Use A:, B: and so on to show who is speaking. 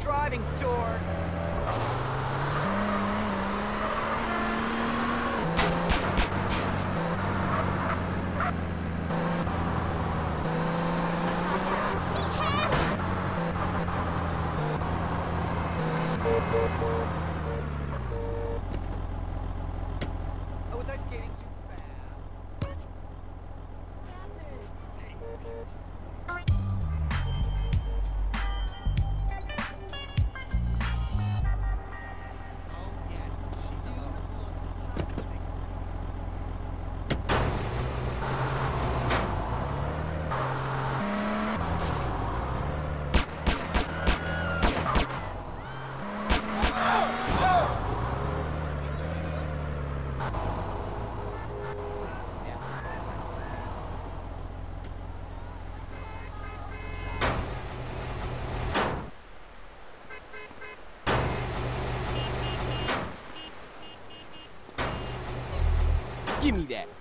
A: driving, dork. Oh, was I skating too 気味で。